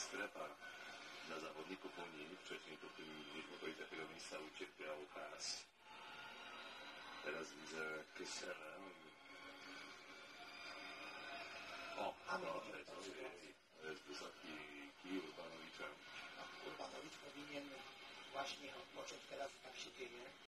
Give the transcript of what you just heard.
strefa dla zawodników Unii. Wcześniej tu w tym w okolicach tego miejsca ucierpiał Has. Teraz widzę Kysela. O, A no, to, jest, to jest wysoki kij Urbanowicza. Urbanowicz powinien właśnie odpocząć teraz, tak się dzieje.